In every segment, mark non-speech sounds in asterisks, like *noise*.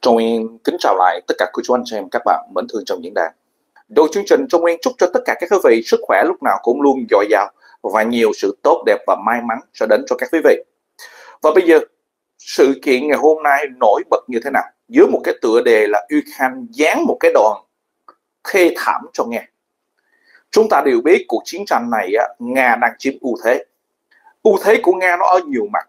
Trung Nguyên kính chào lại tất cả cô chú anh chị em, các bạn mến thương trong diễn đàn. Đầu chương trình Trung Nguyên chúc cho tất cả các quý vị sức khỏe lúc nào cũng luôn dồi dào và nhiều sự tốt, đẹp và may mắn sẽ đến cho các quý vị. Và bây giờ, sự kiện ngày hôm nay nổi bật như thế nào? Dưới một cái tựa đề là Ukraine dán một cái đòn thê thảm cho nghe. Chúng ta đều biết cuộc chiến tranh này Nga đang chiếm ưu thế. Ưu thế của Nga nó ở nhiều mặt.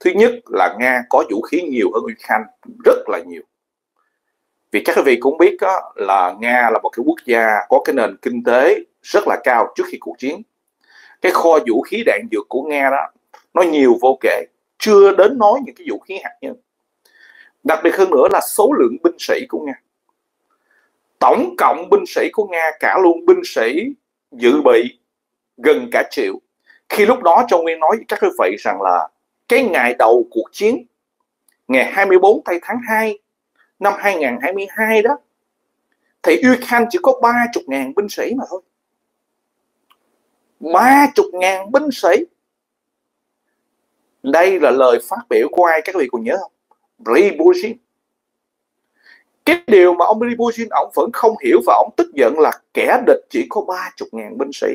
Thứ nhất là nga có vũ khí nhiều hơn ukraine rất là nhiều. Vì các quý vị cũng biết đó, là nga là một cái quốc gia có cái nền kinh tế rất là cao trước khi cuộc chiến. Cái kho vũ khí đạn dược của nga đó nó nhiều vô kể chưa đến nói những cái vũ khí hạt nhân. Đặc biệt hơn nữa là số lượng binh sĩ của nga. Tổng cộng binh sĩ của nga cả luôn binh sĩ dự bị gần cả triệu khi lúc đó châu nguyên nói với các quý vị rằng là cái ngày đầu cuộc chiến, ngày 24 tây tháng 2 năm 2022 đó, thì Ukraine chỉ có 30.000 binh sĩ mà thôi. 30.000 binh sĩ. Đây là lời phát biểu của ai? Các vị còn nhớ không? Prigozhin. Cái điều mà ông Prigozhin, ông vẫn không hiểu và ông tức giận là kẻ địch chỉ có 30.000 binh sĩ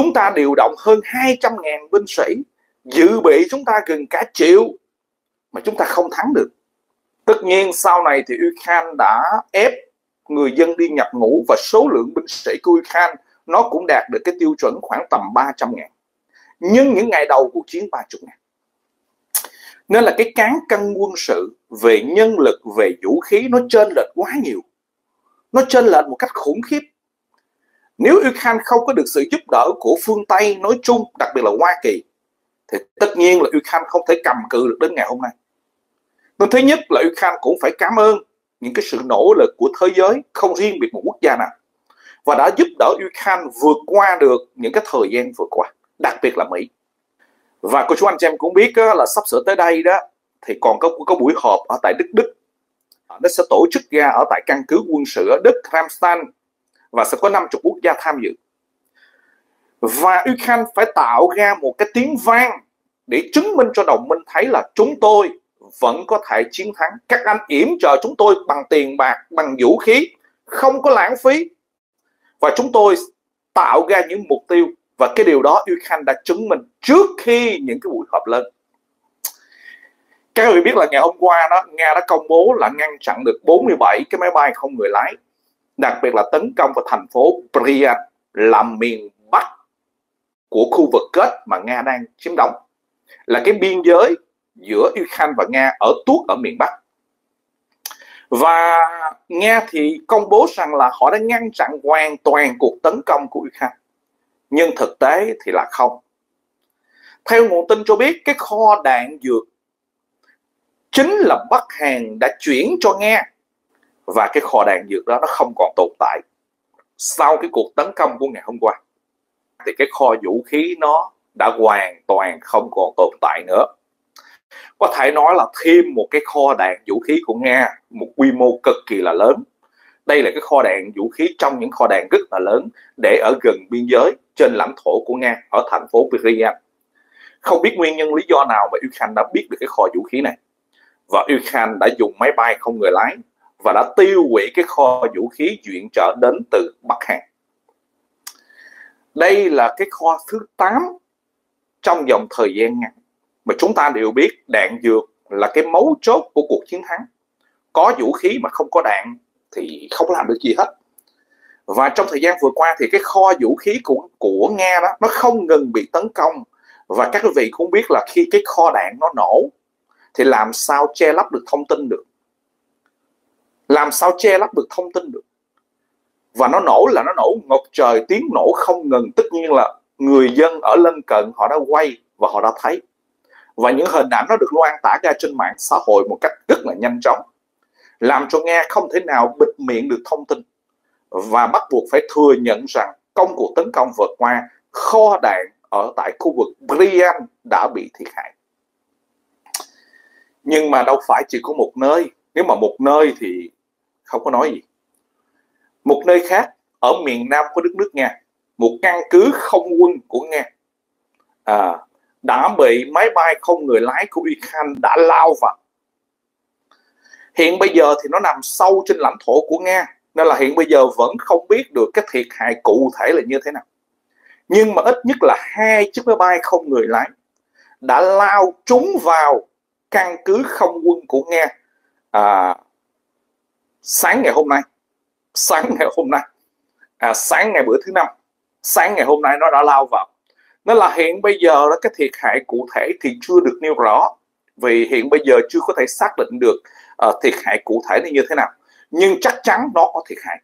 chúng ta điều động hơn 200.000 binh sĩ, dự bị chúng ta gần cả triệu mà chúng ta không thắng được. Tất nhiên sau này thì Ukraine đã ép người dân đi nhập ngũ và số lượng binh sĩ của Ukraine nó cũng đạt được cái tiêu chuẩn khoảng tầm 300 ngàn. Nhưng những ngày đầu cuộc chiến 30 ngàn. Nên là cái cán cân quân sự về nhân lực, về vũ khí nó trên lệch quá nhiều. Nó trên lệch một cách khủng khiếp nếu Ukraine không có được sự giúp đỡ của phương Tây nói chung, đặc biệt là Hoa Kỳ, thì tất nhiên là Ukraine không thể cầm cự được đến ngày hôm nay. Nên thứ nhất là Ukraine cũng phải cảm ơn những cái sự nỗ lực của thế giới, không riêng biệt một quốc gia nào, và đã giúp đỡ Ukraine vượt qua được những cái thời gian vừa qua, đặc biệt là Mỹ. Và cô chú anh chị em cũng biết là sắp sửa tới đây đó, thì còn có có buổi họp ở tại Đức Đức. Nó sẽ tổ chức ra ở tại căn cứ quân sự ở Đức Ramstein và sẽ có 50 quốc gia tham dự. Và Ukraine phải tạo ra một cái tiếng vang để chứng minh cho đồng minh thấy là chúng tôi vẫn có thể chiến thắng. Các anh yểm trợ chúng tôi bằng tiền bạc, bằng vũ khí, không có lãng phí. Và chúng tôi tạo ra những mục tiêu. Và cái điều đó Ukraine đã chứng minh trước khi những cái buổi họp lên các vị biết là ngày hôm qua đó, Nga đã công bố là ngăn chặn được 47 cái máy bay không người lái đặc biệt là tấn công vào thành phố Bryansk làm miền Bắc của khu vực kết mà Nga đang chiếm đóng. Là cái biên giới giữa Ukraine và Nga ở tuốt ở miền Bắc. Và Nga thì công bố rằng là họ đã ngăn chặn hoàn toàn cuộc tấn công của Ukraine. Nhưng thực tế thì là không. Theo nguồn tin cho biết, cái kho đạn dược chính là Bắc Hàn đã chuyển cho Nga và cái kho đạn dược đó nó không còn tồn tại sau cái cuộc tấn công của ngày hôm qua. Thì cái kho vũ khí nó đã hoàn toàn không còn tồn tại nữa. Có thể nói là thêm một cái kho đạn vũ khí của nga, một quy mô cực kỳ là lớn. Đây là cái kho đạn vũ khí trong những kho đạn rất là lớn để ở gần biên giới trên lãnh thổ của nga ở thành phố Bryansk không biết nguyên nhân lý do nào mà Ukraine đã biết được cái kho vũ khí này. Và Ukraine đã dùng máy bay không người lái và đã tiêu hủy cái kho vũ khí chuyển trở đến từ Bắc Hàn. Đây là cái kho thứ 8 trong dòng thời gian ngắn. Mà chúng ta đều biết đạn dược là cái mấu chốt của cuộc chiến thắng. Có vũ khí mà không có đạn thì không làm được gì hết. Và trong thời gian vừa qua thì cái kho vũ khí của của nga đó, nó không ngừng bị tấn công. Và các quý vị cũng biết là khi cái kho đạn nó nổ thì làm sao che lấp được thông tin được? Làm sao che lấp được thông tin được? Và nó nổ là nó nổ ngột trời tiếng nổ không ngừng. Tất nhiên là người dân ở lân cận họ đã quay và họ đã thấy. Và những hình ảnh nó được loan tả ra trên mạng xã hội một cách rất là nhanh chóng, làm cho nghe không thể nào bịt miệng được thông tin. Và bắt buộc phải thừa nhận rằng công cuộc tấn công vượt qua kho đạn ở tại khu vực Brian đã bị thiệt hại. Nhưng mà đâu phải chỉ có một nơi. Nếu mà một nơi thì không có nói gì. Một nơi khác ở miền nam của đất nước nga một căn cứ không quân của nga à, đã bị máy bay không người lái của Ukraine đã lao vào. Hiện bây giờ thì nó nằm sâu trên lãnh thổ của Nga nên là hiện bây giờ vẫn không biết được cái thiệt hại cụ thể là như thế nào. Nhưng mà ít nhất là hai chiếc máy bay không người lái đã lao trúng vào căn cứ không quân của Nga à, sáng ngày hôm nay. Sáng ngày hôm nay. À, sáng ngày bữa thứ năm. Sáng ngày hôm nay nó đã lao vào. Nó là hiện bây giờ đó cái thiệt hại cụ thể thì chưa được nêu rõ. Vì hiện bây giờ chưa có thể xác định được uh, thiệt hại cụ thể như thế nào. Nhưng chắc chắn nó có thiệt hại.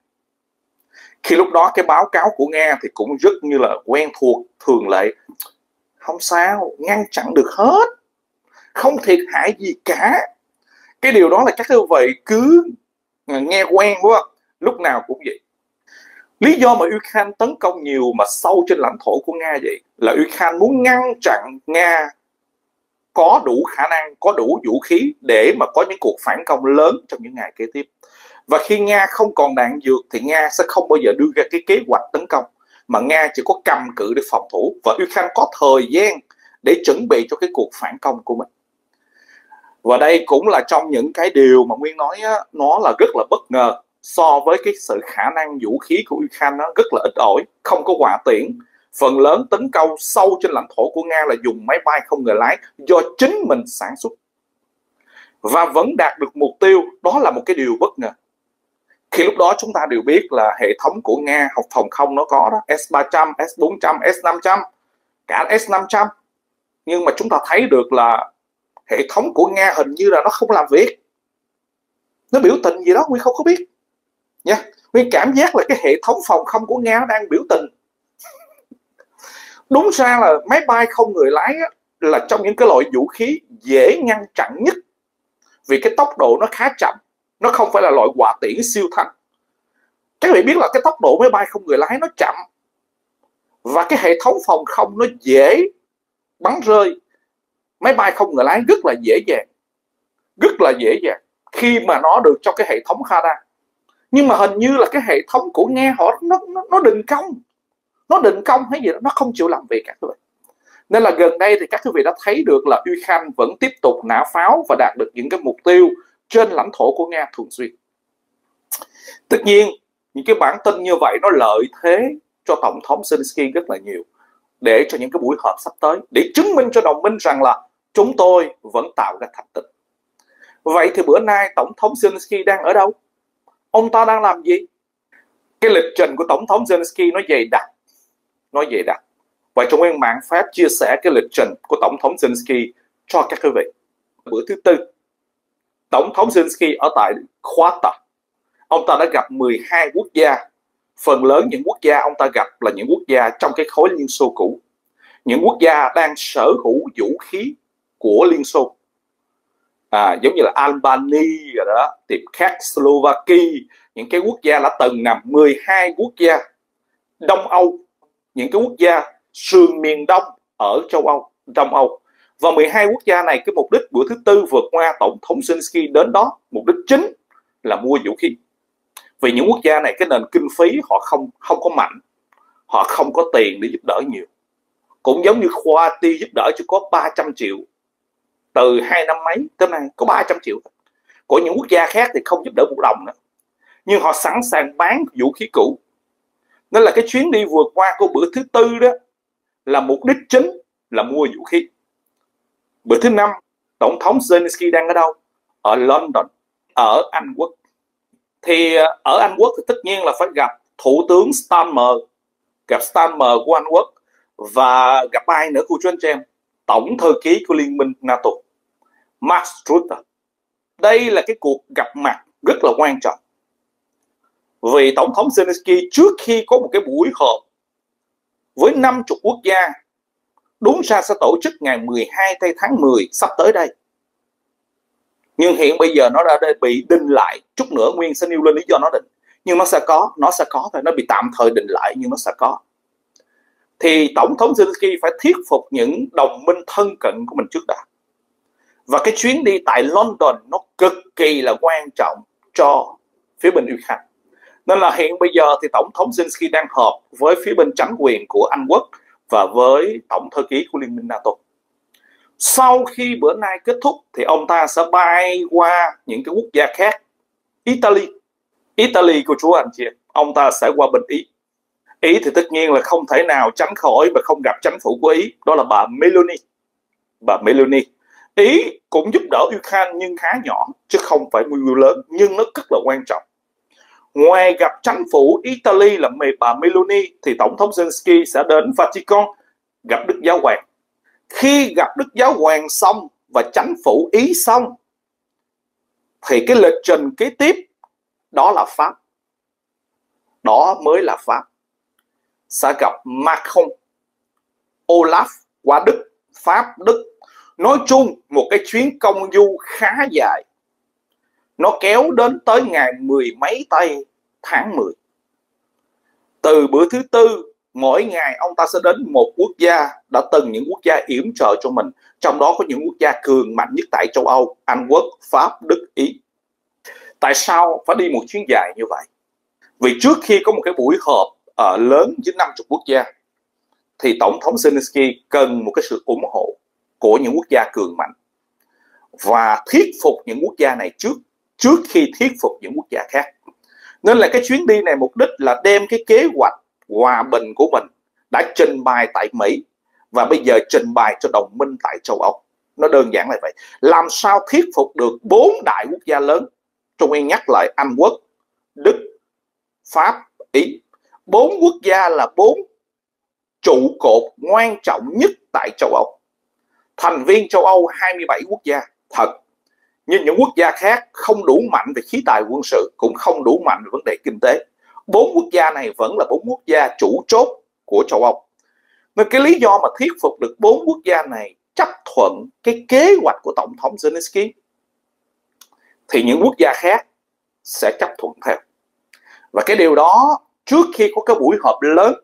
Khi lúc đó cái báo cáo của nga thì cũng rất như là quen thuộc thường lệ. Không sao ngăn chặn được hết. Không thiệt hại gì cả. Cái điều đó là các quý vị cứ nghe quen đúng không? Lúc nào cũng vậy. Lý do mà Ukraine tấn công nhiều mà sâu trên lãnh thổ của Nga vậy là Ukraine muốn ngăn chặn Nga có đủ khả năng, có đủ vũ khí để mà có những cuộc phản công lớn trong những ngày kế tiếp. Và khi Nga không còn đạn dược thì Nga sẽ không bao giờ đưa ra cái kế hoạch tấn công, mà Nga chỉ có cầm cự để phòng thủ. Và Ukraine có thời gian để chuẩn bị cho cái cuộc phản công của mình và đây cũng là trong những cái điều mà Nguyên nói á, nó là rất là bất ngờ so với cái sự khả năng vũ khí của Ukraine nó rất là ít ỏi không có hỏa tiễn phần lớn tấn công sâu trên lãnh thổ của Nga là dùng máy bay không người lái do chính mình sản xuất. Và vẫn đạt được mục tiêu đó là một cái điều bất ngờ. Khi lúc đó chúng ta đều biết là hệ thống của Nga học phòng không nó có đó S300, S400, S500 cả S500 nhưng mà chúng ta thấy được là hệ thống của Nga hình như là nó không làm việc. Nó biểu tình gì đó Nguyên không có biết. Nha Nguyên cảm giác là cái hệ thống phòng không của Nga đang biểu tình. *laughs* Đúng ra là máy bay không người lái á, là trong những cái loại vũ khí dễ ngăn chặn nhất. Vì cái tốc độ nó khá chậm nó không phải là loại quả tiễn siêu thanh. Các bạn biết là cái tốc độ máy bay không người lái nó chậm. Và cái hệ thống phòng không nó dễ bắn rơi máy bay không người lái rất là dễ dàng rất là dễ dàng khi mà nó được trong cái hệ thống radar. Nhưng mà hình như là cái hệ thống của nghe họ nó nó, nó đình công nó định công hay gì đó nó không chịu làm việc các quý vị nên là gần đây thì các quý vị đã thấy được là Ukraine vẫn tiếp tục nã pháo và đạt được những cái mục tiêu trên lãnh thổ của Nga thường xuyên. Tất nhiên những cái bản tin như vậy nó lợi thế cho tổng thống Zelensky rất là nhiều để cho những cái buổi họp sắp tới để chứng minh cho đồng minh rằng là chúng tôi vẫn tạo ra thành tích. vậy thì bữa nay tổng thống Zelensky đang ở đâu ông ta đang làm gì cái lịch trình của tổng thống Zelensky nó dày đặc nói dày đặc và trong nguyên mạng Pháp chia sẻ cái lịch trình của Tổng thống Zelensky cho các quý vị. Bữa thứ tư, Tổng thống Zelensky ở tại Qatar. Ông ta đã gặp 12 quốc gia. Phần lớn những quốc gia ông ta gặp là những quốc gia trong cái khối Liên Xô cũ. Những quốc gia đang sở hữu vũ khí của Liên Xô. À, giống như là Albania rồi đó, tiếp khác Slovakia, những cái quốc gia đã từng nằm 12 quốc gia Đông Âu những cái quốc gia sườn miền đông ở châu Âu, Đông Âu. Và 12 quốc gia này cái mục đích bữa thứ tư vượt qua tổng thống Zelensky đến đó, mục đích chính là mua vũ khí. Vì những quốc gia này cái nền kinh phí họ không không có mạnh, họ không có tiền để giúp đỡ nhiều. Cũng giống như Khoa Ti giúp đỡ chỉ có 300 triệu từ hai năm mấy tới nay có 300 triệu. Của những quốc gia khác thì không giúp đỡ một đồng nữa. Nhưng họ sẵn sàng bán vũ khí cũ. Nên là cái chuyến đi vừa qua của bữa thứ tư đó là mục đích chính là mua vũ khí. Bữa thứ năm, tổng thống Zelensky đang ở đâu? Ở London, ở Anh Quốc. Thì ờ, ở Anh Quốc thì tất nhiên là phải gặp thủ tướng Starmer, gặp Starmer của Anh Quốc và gặp ai nữa của John James tổng thư ký của Liên minh NATO. Mark Rutte đây là cái cuộc gặp mặt rất là quan trọng. Vì tổng thống Zelensky trước khi có một cái buổi họp với 50 quốc gia, đúng ra sẽ tổ chức ngày 12 tây tháng 10 sắp tới đây. Nhưng hiện bây giờ nó đã bị đình lại chút nữa, nguyên sẽ nêu lên lý do nó định. Nhưng nó sẽ có, nó sẽ có thôi, nó bị tạm thời định lại nhưng nó sẽ có. Thì tổng thống Zelensky phải thuyết phục những đồng minh thân cận của mình trước đã và cái chuyến đi tại London nó cực kỳ là quan trọng cho phía bên Ukraine nên là hiện bây giờ thì tổng thống Zelensky đang họp với phía bên chính quyền của Anh Quốc và với tổng thư ký của Liên minh NATO. Sau khi bữa nay kết thúc thì ông ta sẽ bay qua những cái quốc gia khác. Italy, Italy của chú anh chị ông ta sẽ qua bên Ý. Ý thì tất nhiên là không thể nào tránh khỏi và không gặp chính phủ của Ý, đó là bà Meloni. Bà Meloni. Ý cũng giúp đỡ Ukraine nhưng khá nhỏ chứ không phải mưu lớn nhưng nó rất là quan trọng Ngoài gặp chính phủ Italy là bà Meloni thì Tổng thống Zelensky sẽ đến Vatican gặp Đức Giáo Hoàng. Khi gặp Đức Giáo Hoàng xong và chính phủ Ý xong thì cái lịch trình kế tiếp đó là Pháp. Đó mới là Pháp. Sẽ gặp Macron, Olaf qua Đức, Pháp, Đức. Nói chung một cái chuyến công du khá dài. Nó kéo đến tới ngày mười mấy tây tháng 10 từ bữa thứ tư mỗi ngày ông ta sẽ đến một quốc gia đã từng những quốc gia yểm trợ cho mình. Trong đó có những quốc gia cường mạnh nhất tại châu Âu Anh Quốc Pháp Đức Ý. Tại sao phải đi một chuyến dài như vậy? Vì trước khi có một cái buổi họp uh, lớn với 50 quốc gia thì tổng thống Zelensky cần một cái sự ủng hộ của những quốc gia cường mạnh và thuyết phục những quốc gia này trước trước khi thuyết phục những quốc gia khác. Nên là cái chuyến đi này mục đích là đem cái kế hoạch hòa bình của mình đã trình bày tại Mỹ và bây giờ trình bày cho đồng minh tại châu Âu. Nó đơn giản là vậy. Làm sao thuyết phục được bốn đại quốc gia lớn? Trung Nguyên nhắc lại Anh Quốc, Đức, Pháp, Ý. Bốn quốc gia là bốn trụ cột quan trọng nhất tại châu Âu thành viên châu Âu 27 quốc gia. Thật, nhưng những quốc gia khác không đủ mạnh về khí tài quân sự, cũng không đủ mạnh về vấn đề kinh tế. Bốn quốc gia này vẫn là bốn quốc gia chủ chốt của châu Âu. Nên cái lý do mà thuyết phục được bốn quốc gia này chấp thuận cái kế hoạch của tổng thống Zelensky, thì những quốc gia khác sẽ chấp thuận theo. Và cái điều đó, trước khi có cái buổi họp lớn,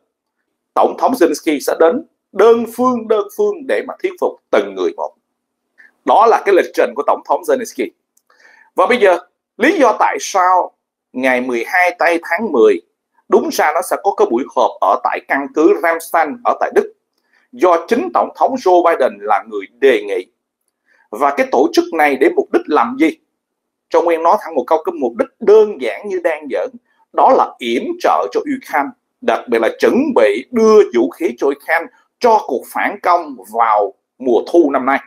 tổng thống Zelensky sẽ đến đơn phương đơn phương để mà thuyết phục từng người một đó là cái lịch trình của Tổng thống Zelensky. Và bây giờ, lý do tại sao ngày 12 tây tháng 10 đúng ra nó sẽ có cái buổi họp ở tại căn cứ Ramstein ở tại Đức do chính Tổng thống Joe Biden là người đề nghị. Và cái tổ chức này để mục đích làm gì? Cho Nguyên nói thẳng một câu cái mục đích đơn giản như đang giỡn đó là yểm trợ cho Ukraine đặc biệt là chuẩn bị đưa vũ khí cho Ukraine cho cuộc phản công vào mùa thu năm nay.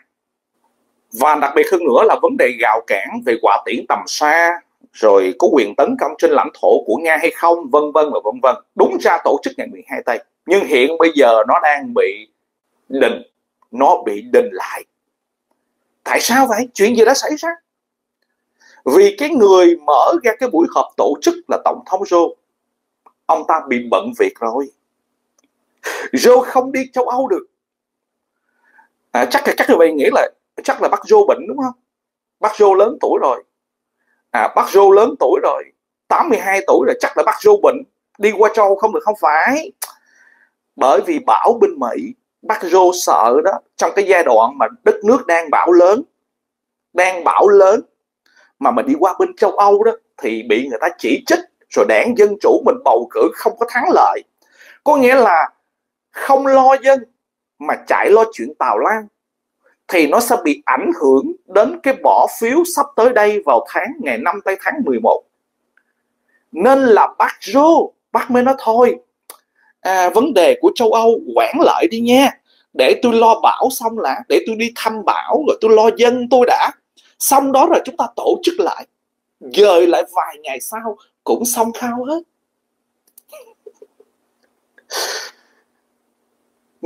Và đặc biệt hơn nữa là vấn đề gào cản về quả tiễn tầm xa, rồi có quyền tấn công trên lãnh thổ của Nga hay không, vân vân và vân vân. Đúng ra tổ chức ngày 12 tây, nhưng hiện bây giờ nó đang bị đình, nó bị đình lại. Tại sao vậy? Chuyện gì đã xảy ra? Vì cái người mở ra cái buổi họp tổ chức là tổng thống Joe, ông ta bị bận việc rồi. Joe không đi châu Âu được. À, chắc là chắc là bạn nghĩ là chắc là bác Joe bệnh đúng không? Bác Joe lớn tuổi rồi. À bác Joe lớn tuổi rồi. 82 tuổi rồi chắc là bác Joe bệnh. Đi qua châu không được không phải. Bởi vì bão bên Mỹ bác Joe sợ đó. Trong cái giai đoạn mà đất nước đang bão lớn đang bão lớn mà mình đi qua bên châu Âu đó thì bị người ta chỉ trích rồi đảng dân chủ mình bầu cử không có thắng lợi. Có nghĩa là không lo dân mà chạy lo chuyện tào lan thì nó sẽ bị ảnh hưởng đến cái bỏ phiếu sắp tới đây vào tháng ngày 5 tây tháng 11 nên là bác rô bác mới nói thôi à, vấn đề của châu Âu quản lại đi nha. Để tôi lo bảo xong là để tôi đi thăm bảo rồi tôi lo dân tôi đã. Xong đó rồi chúng ta tổ chức lại dời lại vài ngày sau cũng xong khao hết.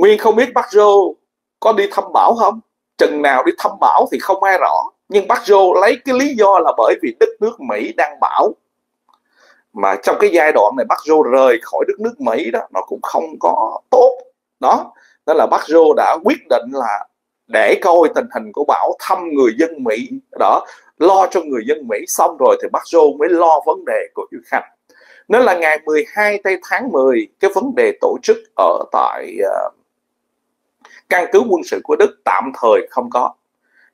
Nguyên không biết bác Rô có đi thăm bảo không? Chừng nào đi thăm bảo thì không ai rõ. Nhưng bác Joe lấy cái lý do là bởi vì đất nước Mỹ đang bảo. mà trong cái giai đoạn này bác Joe rời khỏi đất nước Mỹ đó nó cũng không có tốt. Đó nên là bác Joe đã quyết định là để coi tình hình của bão thăm người dân Mỹ. Đó lo cho người dân Mỹ xong rồi thì bác Joe mới lo vấn đề của Ukraine nên là ngày 12 tây tháng 10 cái vấn đề tổ chức ở tại uh, căn cứ quân sự của Đức tạm thời không có.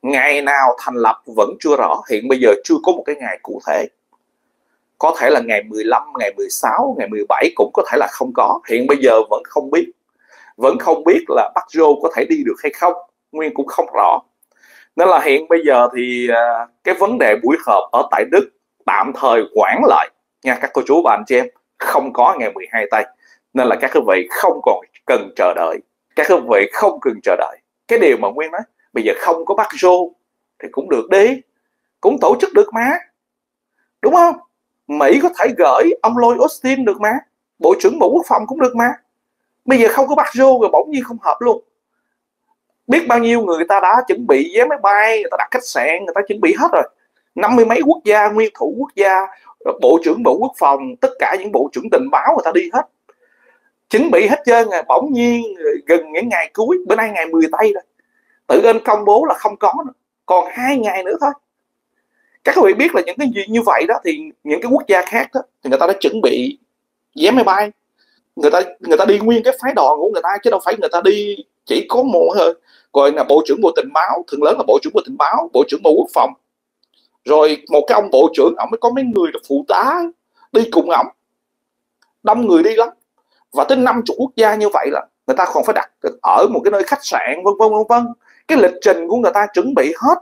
Ngày nào thành lập vẫn chưa rõ hiện bây giờ chưa có một cái ngày cụ thể. Có thể là ngày 15, ngày 16, ngày 17 cũng có thể là không có. Hiện bây giờ vẫn không biết. Vẫn không biết là Bắc Joe có thể đi được hay không. Nguyên cũng không rõ. Nên là hiện bây giờ thì à, cái vấn đề buổi họp ở tại Đức tạm thời quản lại. Nha các cô chú và anh chị em không có ngày 12 tây. Nên là các quý vị không còn cần chờ đợi các quý vị không cần chờ đợi. Cái điều mà Nguyên nói bây giờ không có bắt vô thì cũng được đi. Cũng tổ chức được mà. Đúng không? Mỹ có thể gửi ông Lloyd Austin được mà. Bộ trưởng Bộ Quốc phòng cũng được mà. Bây giờ không có bắt vô rồi bỗng nhiên không hợp luôn. Biết bao nhiêu người ta đã chuẩn bị vé máy bay, Người ta đặt khách sạn, Người ta chuẩn bị hết rồi. Năm mươi mấy quốc gia, nguyên thủ quốc gia, bộ trưởng bộ quốc phòng, tất cả những bộ trưởng tình báo người ta đi hết chuẩn bị hết trơn à bỗng nhiên gần những ngày cuối, bữa nay ngày 10 tây rồi. Tự in công bố là không có nữa, còn hai ngày nữa thôi. Các quý vị biết là những cái gì, như vậy đó, thì những cái quốc gia khác đó thì người ta đã chuẩn bị vé máy bay. Người ta người ta đi nguyên cái phái đoàn của người ta, chứ đâu phải người ta đi chỉ có một thôi. Gọi là bộ trưởng bộ tình báo, thường lớn là bộ trưởng bộ tình báo, bộ trưởng bộ quốc phòng. Rồi một cái ông bộ trưởng, ông mới có mấy người là phụ tá đi cùng ông. Đông người đi lắm và tới năm chục quốc gia như vậy là người ta còn phải đặt ở một cái nơi khách sạn vân vân vân vân. Cái lịch trình của người ta chuẩn bị hết.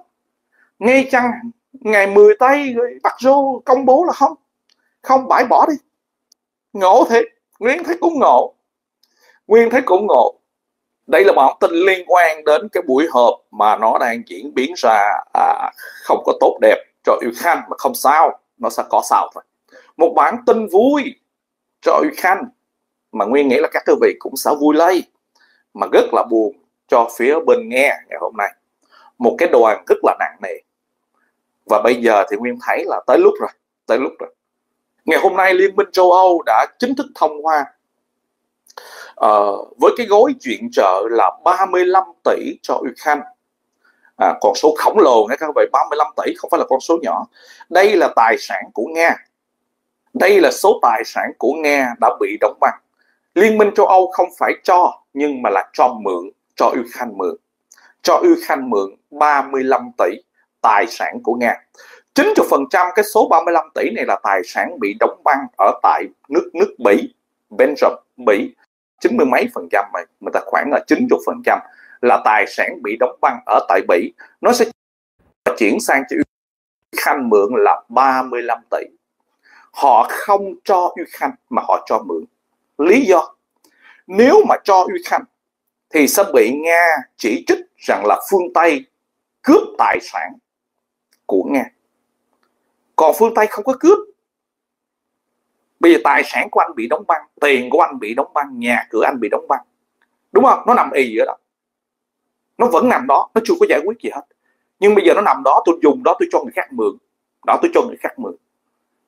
Ngay chăng ngày 10 tây bắt vô công bố là không. Không bãi bỏ đi. Ngộ thiệt. Nguyên thấy cũng ngộ. Nguyên thấy cũng ngộ. Đây là một tin liên quan đến cái buổi họp mà nó đang diễn biến ra à, không có tốt đẹp cho Ukraine mà không sao. Nó sẽ có sao thôi. Một bản tin vui cho Ukraine mà nguyên nghĩ là các quý vị cũng sẽ vui lây mà rất là buồn cho phía bên nghe ngày hôm nay. Một cái đoàn rất là nặng nề. Và bây giờ thì nguyên thấy là tới lúc rồi tới lúc rồi. Ngày hôm nay liên minh châu âu đã chính thức thông qua. Uh, với cái gói chuyện trợ là 35 tỷ cho Ukraine. À, con số khổng lồ nghe các bạn 35 tỷ không phải là con số nhỏ. Đây là tài sản của Nga. Đây là số tài sản của Nga đã bị đóng băng. Liên minh châu Âu không phải cho, nhưng mà là cho mượn, cho Ukraine mượn. Cho Ukraine mượn 35 tỷ tài sản của Nga. 90% cái số 35 tỷ này là tài sản bị đóng băng ở tại nước nước Bỉ, Belgium, Bỉ. chín mươi mấy phần trăm mà người ta khoảng là 90 phần trăm là tài sản bị đóng băng ở tại Bỉ. Nó sẽ chuyển sang cho Ukraine mượn là 35 tỷ. Họ không cho Ukraine mà họ cho mượn lý do? Nếu mà cho Ukraine thì sẽ bị Nga chỉ trích rằng là phương Tây cướp tài sản của Nga. Còn phương Tây không có cướp bây giờ tài sản của anh bị đóng băng, tiền của anh bị đóng băng, nhà cửa anh bị đóng băng. Đúng không? Nó nằm y ở đó. Nó vẫn nằm đó, nó chưa có giải quyết gì hết. Nhưng bây giờ nó nằm đó, tôi dùng đó, tôi cho người khác mượn. Đó, tôi cho người khác mượn.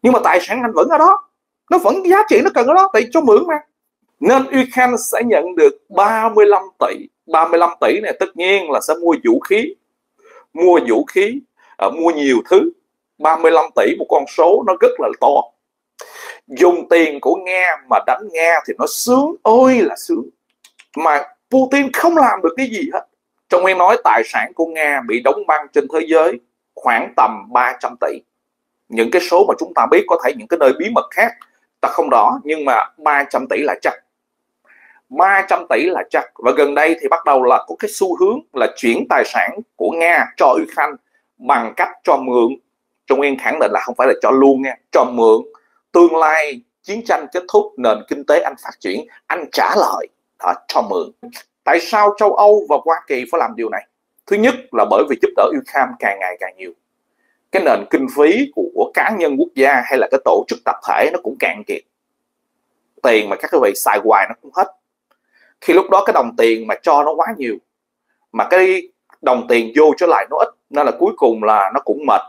Nhưng mà tài sản anh vẫn ở đó nó vẫn giá trị nó cần ở đó tại cho mượn mà. Nên Ukraine sẽ nhận được 35 tỷ 35 tỷ này tất nhiên là sẽ mua vũ khí mua vũ khí uh, mua nhiều thứ. 35 tỷ một con số nó rất là to. Dùng tiền của Nga mà đánh Nga thì nó sướng ôi là sướng. Mà Putin không làm được cái gì hết. Trong khi nói tài sản của Nga bị đóng băng trên thế giới khoảng tầm 300 tỷ. Những cái số mà chúng ta biết có thể những cái nơi bí mật khác là không đó nhưng mà 300 tỷ là chắc. 300 tỷ là chắc. Và gần đây thì bắt đầu là có cái xu hướng là chuyển tài sản của Nga cho Ukraine bằng cách cho mượn. Trung Yên khẳng định là không phải là cho luôn nha cho mượn. Tương lai chiến tranh kết thúc nền kinh tế anh phát triển anh trả lời đó, cho mượn. Tại sao châu Âu và Hoa Kỳ phải làm điều này? Thứ nhất là bởi vì giúp đỡ Ukraine càng ngày càng nhiều cái nền kinh phí của cá nhân quốc gia hay là cái tổ chức tập thể nó cũng cạn kiệt. Tiền mà các quý vị xài hoài nó cũng hết. Khi lúc đó cái đồng tiền mà cho nó quá nhiều, mà cái đồng tiền vô trở lại nó ít, nên là cuối cùng là nó cũng mệt,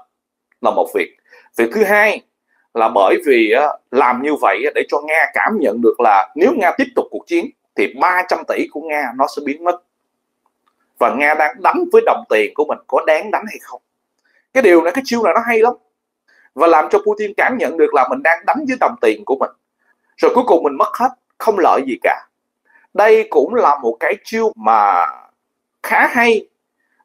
là một việc. Việc thứ hai là bởi vì làm như vậy để cho nga cảm nhận được là nếu nga tiếp tục cuộc chiến thì 300 tỷ của nga nó sẽ biến mất. Và nga đang đánh với đồng tiền của mình có đáng đánh hay không? Cái điều này cái chiêu này nó hay lắm. Và làm cho Putin cảm nhận được là mình đang đánh với đồng tiền của mình. Rồi cuối cùng mình mất hết không lợi gì cả. Đây cũng là một cái chiêu mà khá hay.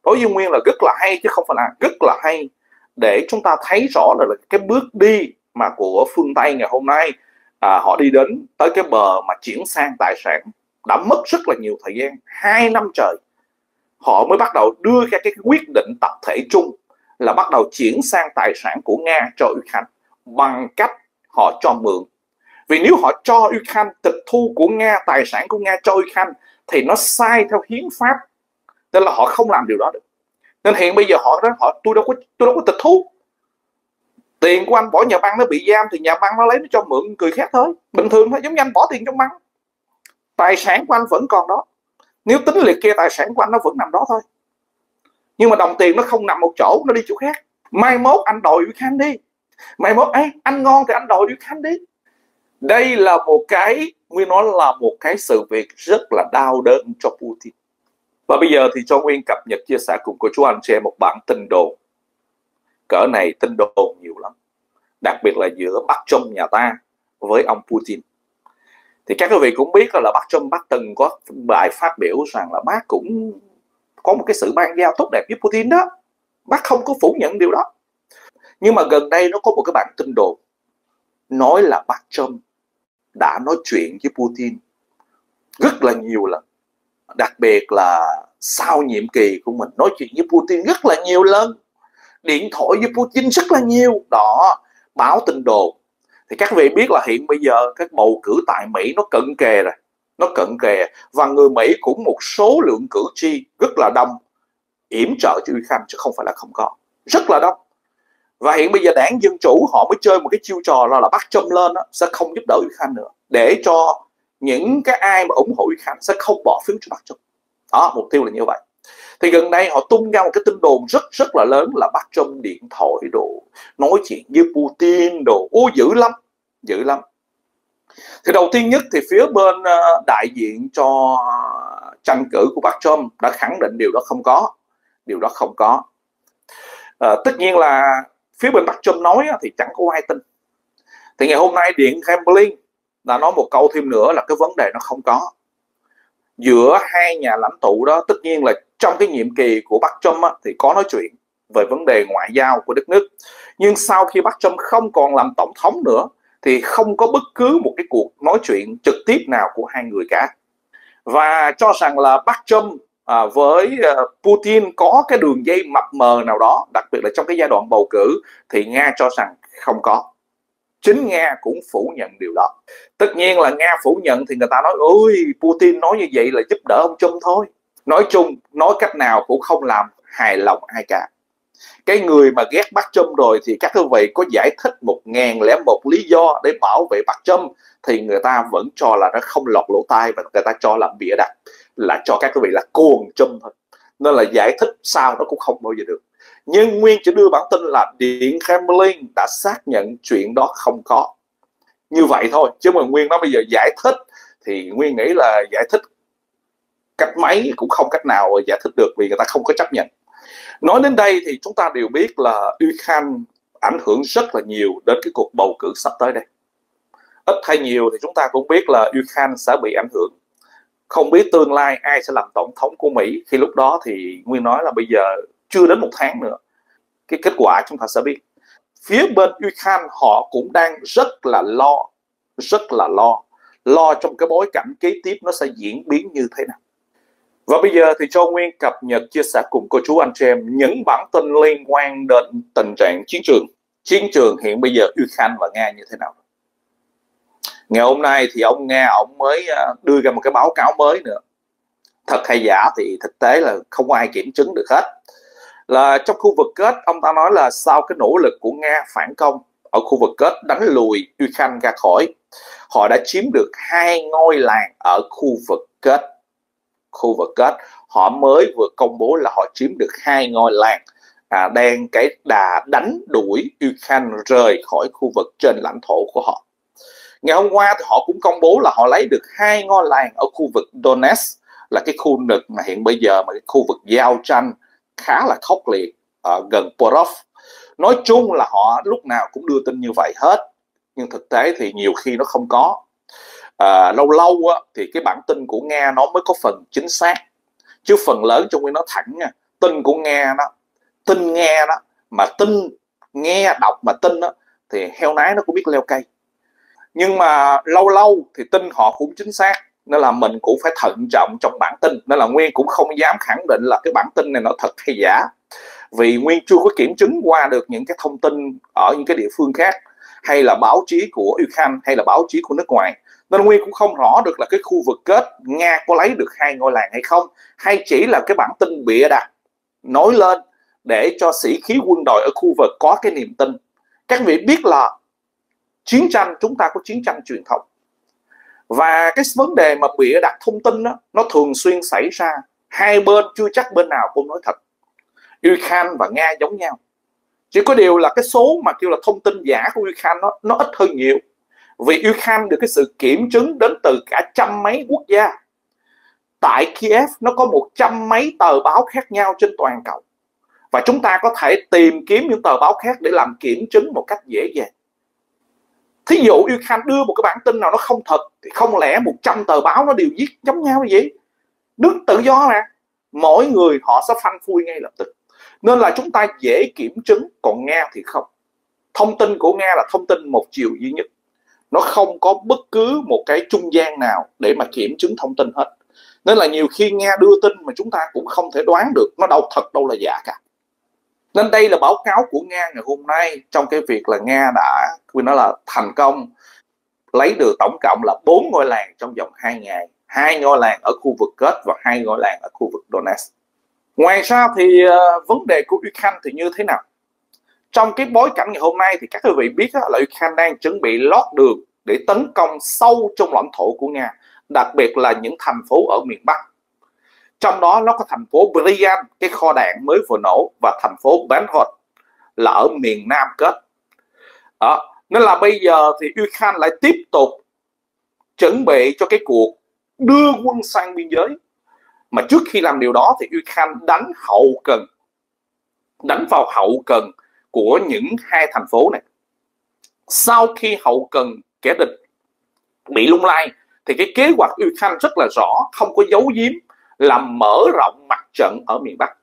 Đối với nguyên là rất là hay chứ không phải là rất là hay. Để chúng ta thấy rõ là cái bước đi mà của phương tây ngày hôm nay à, họ đi đến tới cái bờ mà chuyển sang tài sản đã mất rất là nhiều thời gian hai năm trời. Họ mới bắt đầu đưa ra cái quyết định tập thể chung là bắt đầu chuyển sang tài sản của nga cho Ukraine bằng cách họ cho mượn. Vì nếu họ cho Ukraine tịch thu của nga, tài sản của nga cho Ukraine thì nó sai theo hiến pháp nên là họ không làm điều đó được. Nên hiện bây giờ họ đó họ, tôi đâu có, tôi đâu có tịch thu. Tiền của anh bỏ nhà băng nó bị giam, thì nhà băng nó lấy nó cho mượn người khác thôi. Bình thường thôi, giống như anh bỏ tiền trong băng. Tài sản của anh vẫn còn đó. Nếu tính liệt kê, tài sản của anh nó vẫn nằm đó thôi nhưng mà đồng tiền nó không nằm một chỗ, nó đi chỗ khác. Mai mốt anh đòi khanh đi. Mai mốt ấy anh ngon thì anh đòi khanh đi. Đây là một cái, nguyên nói là một cái sự việc rất là đau đớn cho Putin. Và bây giờ thì cho Nguyên cập nhật chia sẻ cùng cô chú anh chị một bản tin đồn. Cỡ này tin đồn nhiều lắm. Đặc biệt là giữa Bắc Trung nhà ta với ông Putin. Thì các quý vị cũng biết là Bắc Trung Bắc từng có bài phát biểu rằng là bác cũng có một cái sự ban giao tốt đẹp với Putin đó. Bác không có phủ nhận điều đó. Nhưng mà gần đây nó có một cái bản tin đồn nói là bác Trump đã nói chuyện với Putin rất là nhiều lần. Đặc biệt là sau nhiệm kỳ của mình nói chuyện với Putin rất là nhiều lần. Điện thoại với Putin rất là nhiều. Đó, báo tin đồn. Thì các vị biết là hiện bây giờ các bầu cử tại Mỹ nó cận kề rồi nó cận kề và người Mỹ cũng một số lượng cử tri rất là đông yểm trợ cho Ukraine chứ không phải là không có. Rất là đông. Và hiện bây giờ đảng dân chủ họ mới chơi một cái chiêu trò là, là bắt châm lên đó, sẽ không giúp đỡ Ukraine nữa. Để cho những cái ai mà ủng hộ Ukraine sẽ không bỏ phiếu cho bắt châm đó mục tiêu là như vậy. Thì gần đây họ tung ra một cái tin đồn rất rất là lớn là bắt trong điện thoại đồ nói chuyện với Putin đồ. Ô dữ lắm dữ lắm thì đầu tiên nhất thì phía bên ờ, đại diện cho tranh cử của bác Trump đã khẳng định điều đó không có điều đó không có. À, tất nhiên là phía bên bác Trump nói thì chẳng có ai tin. Thì ngày hôm nay điện Kremlin đã nói một câu thêm nữa là cái vấn đề nó không có. Giữa hai nhà lãnh tụ đó tất nhiên là trong cái nhiệm kỳ của Bắc Trump á, thì có nói chuyện về vấn đề ngoại giao của đất nước. Nhưng sau khi Bắc Trump không còn làm tổng thống nữa thì không có bất cứ một cái cuộc nói chuyện trực tiếp nào của hai người cả. Và cho rằng là Bắc Trump à, với à, Putin có cái đường dây mập mờ nào đó đặc biệt là trong cái giai đoạn bầu cử thì Nga cho rằng không có. Chính Nga cũng phủ nhận điều đó. Tất nhiên là Nga phủ nhận thì người ta nói ôi Putin nói như vậy là giúp đỡ ông Trump thôi. Nói chung nói cách nào cũng không làm hài lòng ai cả cái người mà ghét bắt Trump rồi thì các quý vị có giải thích một ngàn lẻ một lý do để bảo vệ bắt Trump thì người ta vẫn cho là nó không lọt lỗ tai và người ta cho là bịa đặt, là cho các quý vị là cuồng Trump thôi. Nên là giải thích sao nó cũng không bao giờ được. Nhưng Nguyên chỉ đưa bản tin là Điện Kremlin đã xác nhận chuyện đó không có. Như vậy thôi, chứ mà Nguyên nó bây giờ giải thích thì Nguyên nghĩ là giải thích cách mấy cũng không cách nào giải thích được vì người ta không có chấp nhận nói đến đây thì chúng ta đều biết là Ukraine ảnh hưởng rất là nhiều đến cái cuộc bầu cử sắp tới đây. Ít hay nhiều thì chúng ta cũng biết là Ukraine sẽ bị ảnh hưởng. Không biết tương lai ai sẽ làm tổng thống của Mỹ. Khi lúc đó thì Nguyên nói là bây giờ chưa đến một tháng nữa, cái kết quả chúng ta sẽ biết. Phía bên Ukraine họ cũng đang rất là lo, rất là lo. Lo trong cái bối cảnh kế tiếp nó sẽ diễn biến như thế nào và bây giờ thì cho Nguyên cập nhật chia sẻ cùng cô chú anh chị em những bản tin liên quan đến tình trạng chiến trường. Chiến trường hiện bây giờ Ukraine và Nga như thế nào? Ngày hôm nay thì ông Nga ông mới à, đưa ra một cái báo cáo mới nữa. Thật hay giả thì thực tế là không ai kiểm chứng được hết. Là trong khu vực kết ông ta nói là sau cái nỗ lực của Nga phản công ở khu vực kết đánh lùi Ukraine ra khỏi, họ đã chiếm được hai ngôi làng ở khu vực kết khu vực kết họ mới vừa công bố là họ chiếm được hai ngôi làng. À, đang cái đà đánh đuổi Ukraine rời khỏi khu vực trên lãnh thổ của họ. Ngày hôm qua thì họ cũng công bố là họ lấy được hai ngôi làng ở khu vực Donetsk là cái khu vực mà hiện bây giờ mà cái khu vực giao tranh khá là khốc liệt ở gần Porov. Nói chung là họ lúc nào cũng đưa tin như vậy hết nhưng thực tế thì nhiều khi nó không có à, lâu lâu á, thì cái bản tin của nga nó mới có phần chính xác. Chứ phần lớn trong nguyên nó thẳng nha tin của nga đó tin nghe đó mà tin nghe đọc mà tin đó thì heo nái nó cũng biết leo cây. Nhưng mà lâu lâu thì tin họ cũng chính xác nên là mình cũng phải thận trọng trong bản tin. Nên là nguyên cũng không dám khẳng định là cái bản tin này nó thật hay giả. Vì nguyên chưa có kiểm chứng qua được những cái thông tin ở những cái địa phương khác hay là báo chí của Ukraine hay là báo chí của nước ngoài nên nguyên cũng không rõ được là cái khu vực kết nga có lấy được hai ngôi làng hay không hay chỉ là cái bản tin bịa đặt nói lên để cho sĩ khí quân đội ở khu vực có cái niềm tin. Các vị biết là chiến tranh chúng ta có chiến tranh truyền thống. Và cái vấn đề mà bịa đặt thông tin đó, nó thường xuyên xảy ra. Hai bên chưa chắc bên nào cũng nói thật. Ukraine và Nga giống nhau. Chỉ có điều là cái số mà kêu là thông tin giả của Ukraine nó nó ít hơn nhiều vì Ukraine được cái sự kiểm chứng đến từ cả trăm mấy quốc gia. Tại Kiev, nó có một trăm mấy tờ báo khác nhau trên toàn cầu. Và chúng ta có thể tìm kiếm những tờ báo khác để làm kiểm chứng một cách dễ dàng. Thí dụ Ukraine đưa một cái bản tin nào nó không thật, thì không lẽ 100 tờ báo nó đều viết giống nhau như vậy? Nước tự do mà. Mỗi người họ sẽ phanh phui ngay lập tức. Nên là chúng ta dễ kiểm chứng, còn nga thì không. Thông tin của nga là thông tin một chiều duy nhất nó không có bất cứ một cái trung gian nào để mà kiểm chứng thông tin hết. Nên là nhiều khi nghe đưa tin mà chúng ta cũng không thể đoán được nó đâu thật đâu là giả cả. Nên đây là báo cáo của nga ngày hôm nay trong cái việc là nga đã quên nói là thành công lấy được tổng cộng là bốn ngôi làng trong vòng hai ngày hai ngôi làng ở khu vực kết và hai ngôi làng ở khu vực Donetsk. Ngoài ra thì uh, vấn đề của Ukraine thì như thế nào? Trong cái bối cảnh ngày hôm nay thì các quý vị biết là Ukraine đang chuẩn bị lót đường để tấn công sâu trong lãnh thổ của Nga, đặc biệt là những thành phố ở miền Bắc trong đó nó có thành phố Bryansk cái kho đạn mới vừa nổ, và thành phố Benhot là ở miền Nam kết đó. nên là bây giờ thì Ukraine lại tiếp tục chuẩn bị cho cái cuộc đưa quân sang biên giới mà trước khi làm điều đó thì Ukraine đánh hậu cần, đánh vào hậu cần của những hai thành phố này. Sau khi hậu cần kẻ địch bị lung lay, thì cái kế hoạch Ukraine rất là rõ, không có giấu giếm là mở rộng mặt trận ở miền Bắc,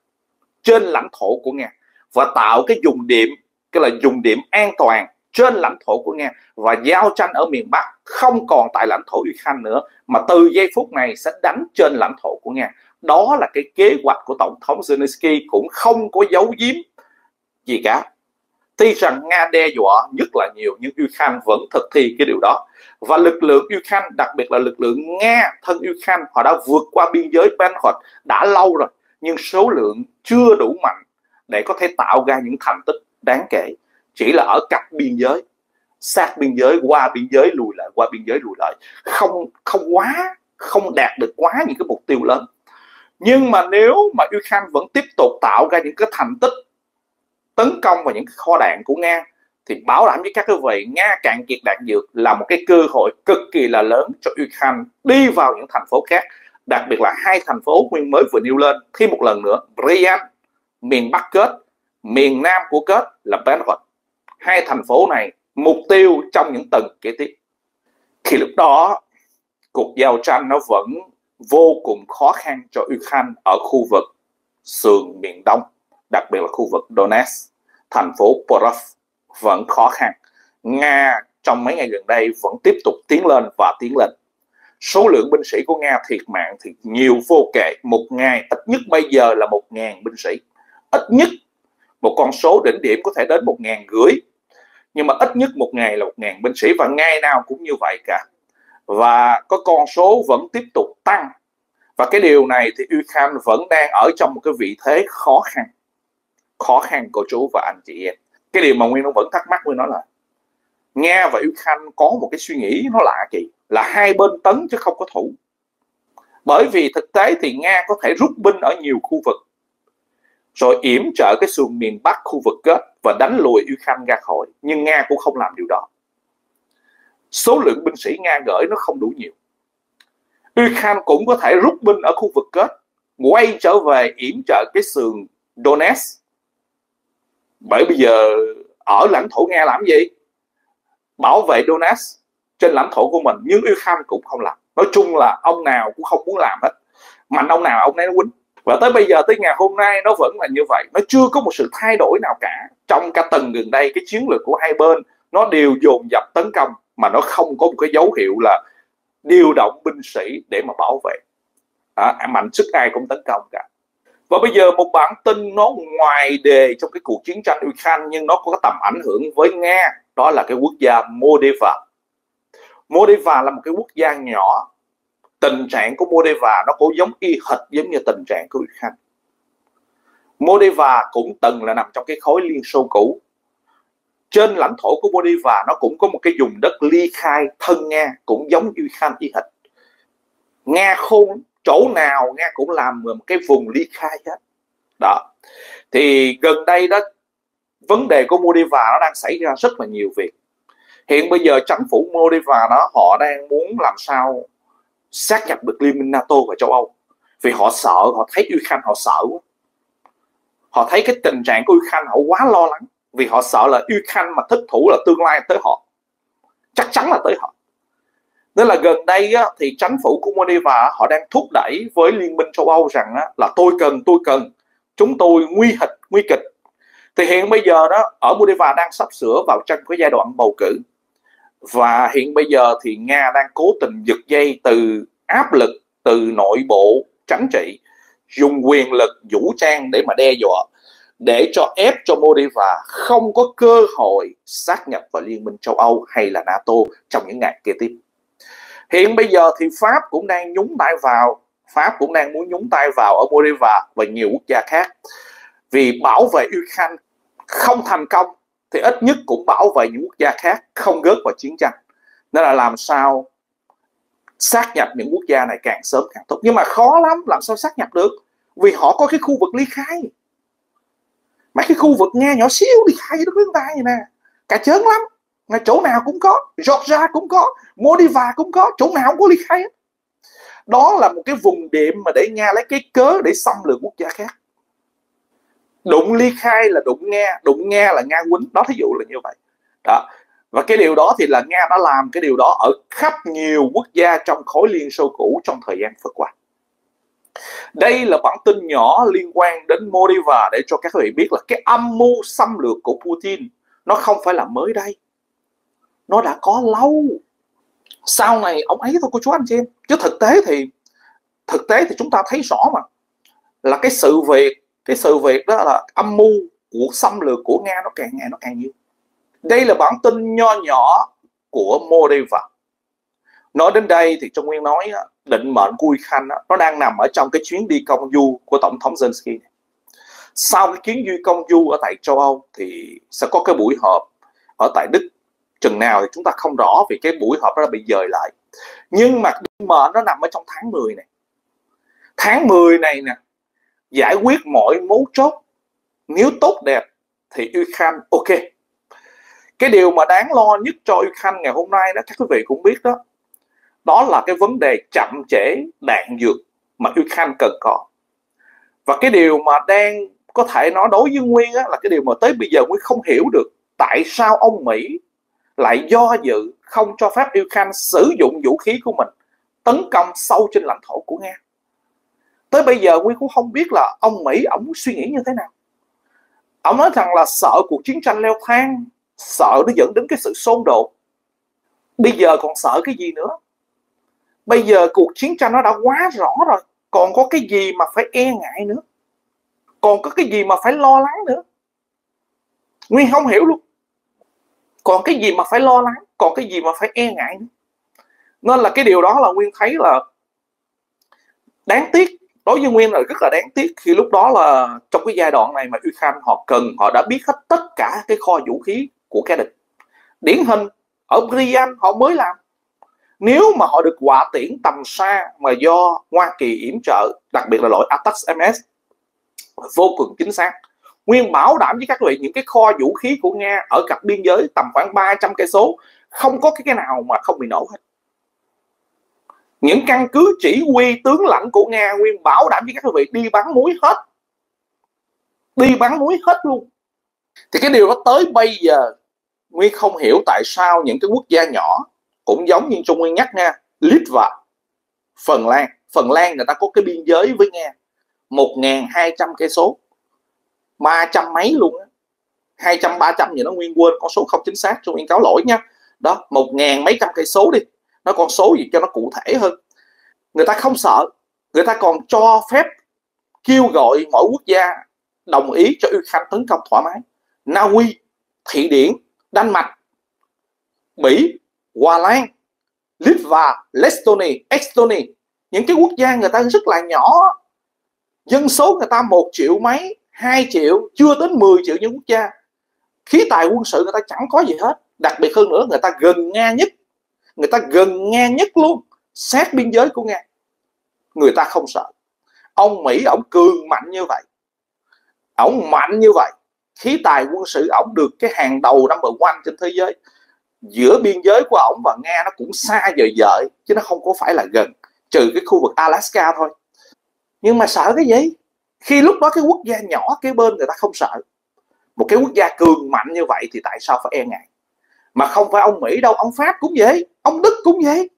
trên lãnh thổ của Nga, và tạo cái dùng điểm, cái là dùng điểm an toàn trên lãnh thổ của Nga, và giao tranh ở miền Bắc không còn tại lãnh thổ Ukraine nữa, mà từ giây phút này sẽ đánh trên lãnh thổ của Nga. Đó là cái kế hoạch của tổng thống Zelensky cũng không có giấu giếm gì cả tuy rằng Nga đe dọa nhất là nhiều, nhưng Ukraine vẫn thực thi cái điều đó. Và lực lượng Ukraine, đặc biệt là lực lượng Nga, thân Ukraine, họ đã vượt qua biên giới Benhot đã lâu rồi, nhưng số lượng chưa đủ mạnh để có thể tạo ra những thành tích đáng kể. Chỉ là ở cặp biên giới, sát biên giới, qua biên giới, lùi lại, qua biên giới, lùi lại. Không không quá, không đạt được quá những cái mục tiêu lớn. Nhưng mà nếu mà Ukraine vẫn tiếp tục tạo ra những cái thành tích tấn công vào những kho đạn của Nga, thì bảo đảm với các quý vị, Nga cạn kiệt đạn dược là một cái cơ hội cực kỳ là lớn cho Ukraine đi vào những thành phố khác, đặc biệt là hai thành phố nguyên mới vừa nêu lên. Thêm một lần nữa Bryan miền Bắc kết, miền Nam của kết là Belgorod hai thành phố này, mục tiêu trong những tuần kế tiếp. Thì lúc đó, cuộc giao tranh nó vẫn vô cùng khó khăn cho Ukraine ở khu vực sườn miền Đông đặc biệt là khu vực Donetsk, thành phố Porov vẫn khó khăn. Nga trong mấy ngày gần đây vẫn tiếp tục tiến lên và tiến lên. Số lượng binh sĩ của Nga thiệt mạng thì nhiều vô kể. Một ngày, ít nhất bây giờ là một ngàn binh sĩ. Ít nhất, một con số đỉnh điểm có thể đến một ngàn rưỡi. Nhưng mà ít nhất một ngày là một ngàn binh sĩ và ngày nào cũng như vậy cả. Và có con số vẫn tiếp tục tăng. Và cái điều này thì Ukraine vẫn đang ở trong một cái vị thế khó khăn khó khăn của chú và anh chị em. Cái điều mà nguyên nó vẫn thắc mắc nguyên nói là, nga và ukraine có một cái suy nghĩ nó lạ kỳ, là hai bên tấn chứ không có thủ. Bởi vì thực tế thì nga có thể rút binh ở nhiều khu vực, rồi yểm trợ cái xuồng miền bắc khu vực kết và đánh lùi ukraine ra khỏi. Nhưng nga cũng không làm điều đó. Số lượng binh sĩ nga gửi nó không đủ nhiều. Ukraine cũng có thể rút binh ở khu vực kết, quay trở về yểm trợ cái sườn Donetsk bởi bây giờ ở lãnh thổ Nga làm gì? Bảo vệ Donetsk trên lãnh thổ của mình nhưng Ukraine cũng không làm. Nói chung là ông nào cũng không muốn làm hết. Mạnh ông nào ông ấy nó quýnh. Và tới bây giờ tới ngày hôm nay nó vẫn là như vậy. Nó chưa có một sự thay đổi nào cả. Trong cả tuần gần đây cái chiến lược của hai bên nó đều dồn dập tấn công mà nó không có một cái dấu hiệu là điều động binh sĩ để mà bảo vệ. À, mạnh sức ai cũng tấn công cả và bây giờ một bản tin nó ngoài đề trong cái cuộc chiến tranh Ukraine, nhưng nó có tầm ảnh hưởng với Nga, đó là cái quốc gia Moldova. Moldova là một cái quốc gia nhỏ. Tình trạng của Moldova nó cũng giống y hệt giống như tình trạng của Ukraine. Moldova cũng từng là nằm trong cái khối Liên Xô cũ. Trên lãnh thổ của Moldova nó cũng có một cái vùng đất ly khai thân Nga, cũng giống Ukraine y hệt. Nga khôn chỗ nào nghe cũng làm một cái vùng ly khai hết. Đó. Thì gần đây đó, vấn đề của Modiva nó đang xảy ra rất là nhiều việc. Hiện bây giờ chính phủ Modiva đó, họ đang muốn làm sao sát nhập được liên minh NATO và châu Âu. Vì họ sợ, họ thấy Ukraine họ sợ quá. Họ thấy cái tình trạng của Ukraine họ quá lo lắng. Vì họ sợ là Ukraine mà thất thủ là tương lai tới họ. Chắc chắn là tới họ nên là gần đây á, thì chính phủ của Moldova họ đang thúc đẩy với liên minh châu Âu rằng á, là tôi cần tôi cần chúng tôi nguy hịch nguy kịch thì hiện bây giờ đó ở Moldova đang sắp sửa vào trong cái giai đoạn bầu cử và hiện bây giờ thì Nga đang cố tình giật dây từ áp lực từ nội bộ chính trị dùng quyền lực vũ trang để mà đe dọa để cho ép cho Moldova không có cơ hội sát nhập vào Liên minh châu Âu hay là NATO trong những ngày kế tiếp. Hiện bây giờ thì Pháp cũng đang nhúng tay vào, Pháp cũng đang muốn nhúng tay vào ở Moldova và nhiều quốc gia khác. Vì bảo vệ Ukraine không thành công thì ít nhất cũng bảo vệ những quốc gia khác không gớt vào chiến tranh. Nên là làm sao sát nhập những quốc gia này càng sớm càng tốt. Nhưng mà khó lắm, làm sao sát nhập được? Vì họ có cái khu vực ly khai. Mấy cái khu vực nghe nhỏ xíu ly khai với đất nước ta vậy nè. Cả chớn lắm ngay chỗ nào cũng có, Georgia cũng có Moldova cũng có, chỗ nào cũng có ly khai hết. Đó là một cái vùng điểm mà để Nga lấy cái cớ để xâm lược quốc gia khác. Đụng ly khai là đụng Nga đụng Nga là Nga quýnh. Đó, thí dụ là như vậy. Đó. Và cái điều đó thì là Nga đã làm cái điều đó ở khắp nhiều quốc gia trong khối Liên Xô cũ trong thời gian vừa qua. Đây là bản tin nhỏ liên quan đến Moldova để cho các vị biết là cái âm mưu xâm lược của Putin nó không phải là mới đây nó đã có lâu. Sau này ông ấy thôi, cô chú anh chị em. Chứ thực tế thì, thực tế thì chúng ta thấy rõ mà. Là cái sự việc, cái sự việc đó là âm mưu của xâm lược của nga nó càng ngày nó càng nhiều. Đây là bản tin nho nhỏ của Modiva. Nói đến đây thì trong nguyên nói định mệnh của Ukraine nó đang nằm ở trong cái chuyến đi công du của tổng thống Zelensky sau cái chuyến đi công du ở tại châu Âu thì sẽ có cái buổi họp ở tại Đức chừng nào thì chúng ta không rõ vì cái buổi họp đó bị dời lại. Nhưng mà mà nó nằm ở trong tháng 10 này. Tháng 10 này nè giải quyết mọi mấu chốt. Nếu tốt đẹp thì Ukraine ok. Cái điều mà đáng lo nhất cho Ukraine ngày hôm nay đó các quý vị cũng biết đó đó là cái vấn đề chậm trễ đạn dược mà Ukraine cần có. Và cái điều mà đang có thể nói đối với Nguyên á, là cái điều mà tới bây giờ Nguyên không hiểu được tại sao ông Mỹ lại do dự không cho phép Ukraine sử dụng vũ khí của mình tấn công sâu trên lãnh thổ của Nga. Tới bây giờ Nguyên cũng không biết là ông Mỹ ông suy nghĩ như thế nào. Ông nói rằng là sợ cuộc chiến tranh leo thang, sợ nó dẫn đến cái sự xôn đột. Bây giờ còn sợ cái gì nữa? Bây giờ cuộc chiến tranh nó đã quá rõ rồi, còn có cái gì mà phải e ngại nữa? Còn có cái gì mà phải lo lắng nữa? Nguyên không hiểu luôn còn cái gì mà phải lo lắng? Còn cái gì mà phải e ngại nữa? Nên là cái điều đó là nguyên thấy là đáng tiếc. Đối với nguyên là rất là đáng tiếc khi lúc đó là trong cái giai đoạn này mà Ukraine họ cần, họ đã biết hết tất cả cái kho vũ khí của kẻ địch. Điển hình, ở Brian họ mới làm. Nếu mà họ được quả tiễn tầm xa mà do Hoa Kỳ yểm trợ, đặc biệt là loại Atax MS vô cùng chính xác. Nguyên bảo đảm với các vị những cái kho vũ khí của Nga ở cặp biên giới tầm khoảng 300 cây số không có cái nào mà không bị nổ hết. Những căn cứ chỉ huy tướng lãnh của Nga Nguyên bảo đảm với các vị đi bắn muối hết. Đi bắn muối hết luôn. Thì cái điều đó tới bây giờ Nguyên không hiểu tại sao những cái quốc gia nhỏ cũng giống như Trung Nguyên nhắc nha, Litva, Phần Lan. Phần Lan người ta có cái biên giới với Nga 1.200 cây số ba trăm mấy luôn á. Hai trăm, ba trăm gì nó nguyên quên, con số không chính xác, cho nguyên cáo lỗi nha. Đó, một ngàn mấy trăm cây số đi. Nói con số gì cho nó cụ thể hơn. Người ta không sợ. Người ta còn cho phép kêu gọi mỗi quốc gia đồng ý cho Ukraine tấn công thoải mái. Na Uy, Thụy Điển, Đan Mạch Mỹ Hòa Lan, Litva, Estonia Estonia. Những cái quốc gia người ta rất là nhỏ. Dân số người ta một triệu mấy. 2 triệu, chưa đến 10 triệu những quốc gia. Khí tài quân sự người ta chẳng có gì hết. Đặc biệt hơn nữa, người ta gần nga nhất. Người ta gần nga nhất luôn. Sát biên giới của nga. Người ta không sợ. Ông mỹ ổng cường mạnh như vậy. Ổng mạnh như vậy. Khí tài quân sự ổng được cái hàng đầu number one trên thế giới. Giữa biên giới của ổng và nga nó cũng xa vời vợi chứ nó không có phải là gần. Trừ cái khu vực alaska thôi. Nhưng mà sợ cái gì? Khi lúc đó cái quốc gia nhỏ kế bên người ta không sợ. Một cái quốc gia cường mạnh như vậy thì tại sao phải e ngại? Mà không phải ông mỹ đâu ông pháp cũng vậy ông đức cũng vậy.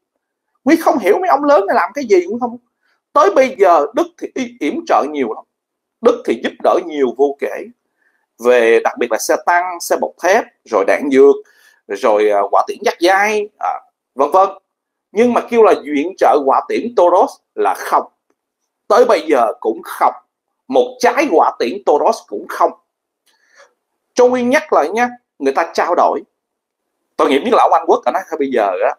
Quý không hiểu mấy ông lớn này làm cái gì cũng không. Tới bây giờ đức thì yểm trợ nhiều lắm. Đức thì giúp đỡ nhiều vô kể. Về đặc biệt là xe tăng xe bọc thép rồi đạn dược rồi quả tiễn dắt dai à, vân vân. Nhưng mà kêu là viện trợ quả tiễn Toros là không. Tới bây giờ cũng không một trái quả tiễn Toros cũng không. Cho nguyên nhắc lại nha người ta trao đổi. Tôi nghĩ biết là ông Anh Quốc ở nói bây giờ á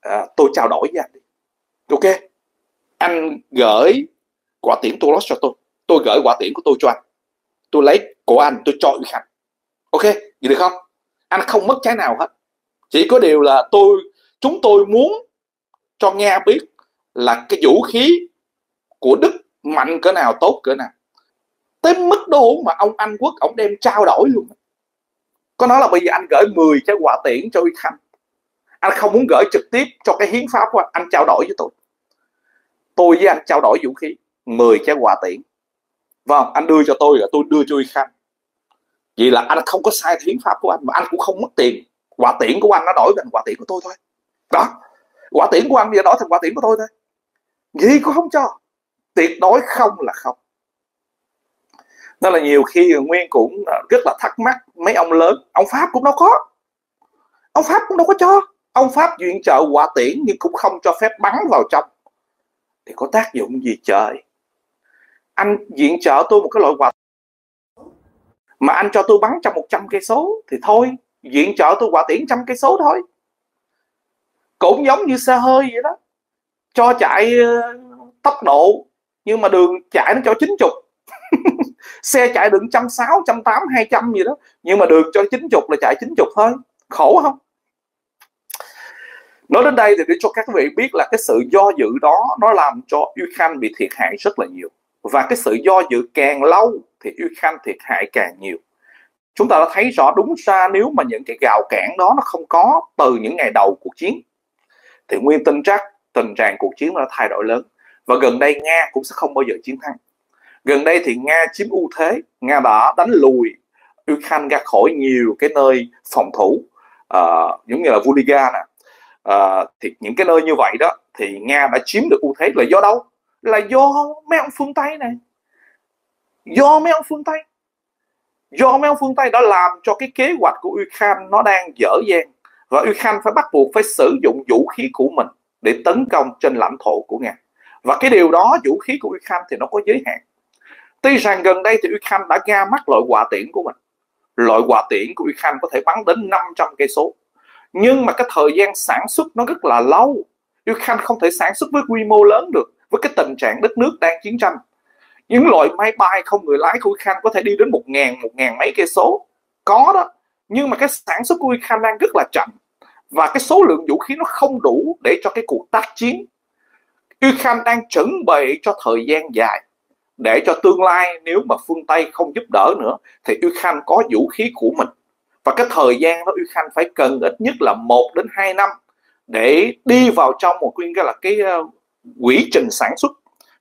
à, tôi trao đổi với anh đi. Ok anh gửi quả tiễn Toros cho tôi. Tôi gửi quả tiễn của tôi cho anh. Tôi lấy của anh tôi cho anh khánh ok vậy được không? Anh không mất trái nào hết. Chỉ có điều là tôi chúng tôi muốn cho nga biết là cái vũ khí của đức mạnh cỡ nào tốt cỡ nào tới mức độ mà ông anh quốc ông đem trao đổi luôn. Có nói là bây giờ anh gửi 10 trái quả tiễn cho Ukraine anh không muốn gửi trực tiếp cho cái hiến pháp của anh, anh trao đổi với tôi. Tôi với anh trao đổi vũ khí 10 trái quả tiễn. Vâng anh đưa cho tôi là tôi đưa cho Ukraine vì là anh không có sai hiến pháp của anh mà anh cũng không mất tiền. Quả tiễn của anh nó đổi thành quả tiễn của tôi thôi. Đó. Quả tiễn của anh bây giờ đổi thành quả tiễn của tôi thôi. Gì cũng không cho. Tuyệt đối không là không nên là nhiều khi nguyên cũng ờ, rất là thắc mắc mấy ông lớn. Ông pháp cũng đâu có. Ông pháp cũng đâu có cho. Ông pháp viện trợ quả tiễn nhưng cũng không cho phép bắn vào trong. Thì có tác dụng gì trời? Anh viện trợ tôi một cái loại quả mà anh cho tôi bắn trong 100 cây số thì thôi. Viện trợ tôi quả tiễn trăm cây số thôi. Cũng giống như xe hơi vậy đó. Cho chạy ờ, tốc độ. Nhưng mà đường chạy nó cho chín chục xe chạy được trăm sáu trăm tám, hai trăm gì đó. Nhưng mà đường cho chín chục là chạy chín chục thôi. Khổ không? Nói đến đây thì để cho các vị biết là cái sự do dự đó, nó làm cho Ukraine bị thiệt hại rất là nhiều. Và cái sự do dự càng lâu thì Ukraine thiệt hại càng nhiều. Chúng ta đã thấy rõ đúng ra nếu mà những cái gạo cản đó nó không có từ những ngày đầu cuộc chiến, thì nguyên tin chắc tình trạng cuộc chiến nó thay đổi lớn. Và gần đây nga cũng sẽ không bao giờ chiến thắng gần đây thì nga chiếm ưu thế nga đã đánh lùi Ukraine ra khỏi nhiều cái nơi phòng thủ uh, giống như là Vuliga nè. Uh, thì những cái nơi như vậy đó thì nga đã chiếm được ưu thế là do đâu? Là do mấy ông phương tây này. Do mấy ông phương tây. Do mấy ông phương tây đã làm cho cái kế hoạch của Ukraine nó đang dở dang và Ukraine phải bắt buộc phải sử dụng vũ khí của mình để tấn công trên lãnh thổ của nga. Và cái điều đó vũ khí của Ukraine thì nó có giới hạn tuy rằng gần đây thì Ukraine đã ra mắt loại quả tiễn của mình. Loại quả tiễn của Ukraine có thể bắn đến 500 cây số. Nhưng mà cái thời gian sản xuất nó rất là lâu. Ukraine không thể sản xuất với quy mô lớn được, với cái tình trạng đất nước đang chiến tranh. Những loại máy bay không người lái của Ukraine có thể đi đến một ngàn một ngàn mấy cây số. Có đó, nhưng mà cái sản xuất của Ukraine đang rất là chậm. Và cái số lượng vũ khí nó không đủ để cho cái cuộc tác chiến. Ukraine đang chuẩn bị cho thời gian dài để cho tương lai nếu mà phương Tây không giúp đỡ nữa, thì Ukraine có vũ khí của mình. Và cái thời gian đó Ukraine phải cần ít nhất là 1 đến 2 năm để đi vào trong một cái là cái ờ, quỹ trình sản xuất.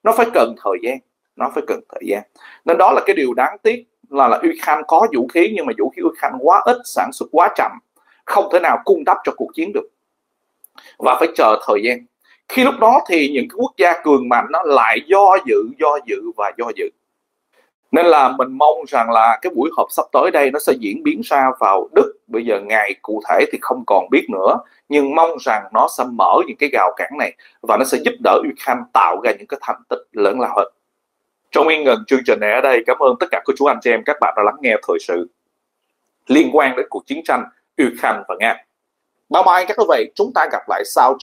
Nó phải cần thời gian, nó phải cần thời gian. Nên đó là cái điều đáng tiếc là là Ukraine có vũ khí, nhưng mà vũ khí Ukraine quá ít, sản xuất quá chậm, không thể nào cung cấp cho cuộc chiến được. Và phải chờ thời gian khi lúc đó thì những cái quốc gia cường mạnh nó lại do dự do dự và do dự. Nên là mình mong rằng là cái buổi họp sắp tới đây nó sẽ diễn biến ra vào Đức. Bây giờ ngày cụ thể thì không còn biết nữa, nhưng mong rằng nó sẽ mở những cái gào cản này và nó sẽ giúp đỡ Ukraine tạo ra những cái thành tích lớn lao hơn. Trong yên ngần chương trình này ở đây, cảm ơn tất cả cô chú, anh chị em, các bạn đã lắng nghe thời sự liên quan đến cuộc chiến tranh Ukraine và Nga. Bye bye các quý vị, chúng ta gặp lại sau.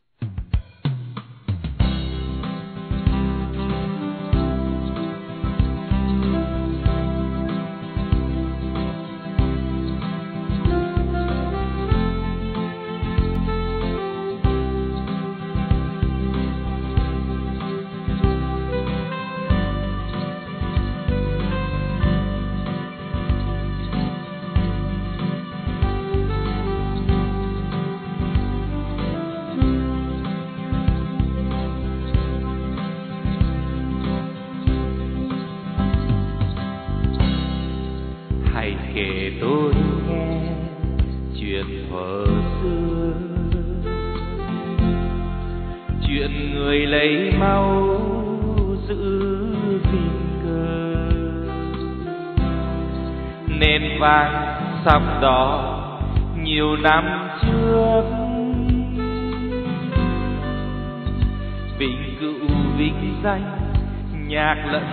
Nhạc lẫn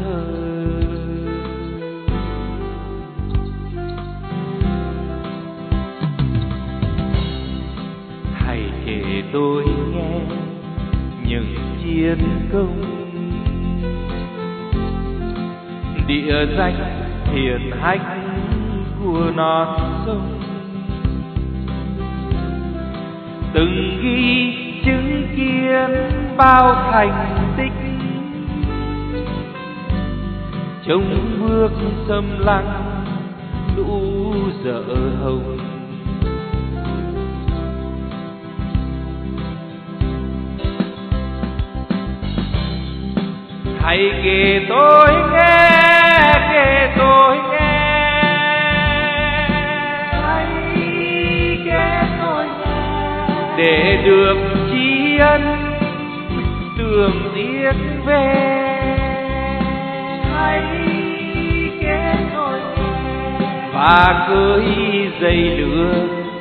thơ. Hãy kể tôi nghe những chiến công. Địa danh hiển hách của non sông. Từng ghi chứng kiến bao thành bước xâm lăng lũ dở hồng. Hãy kể tôi nghe kể tôi nghe. Để được tri ân tưởng tiếc về và cưới dây lửa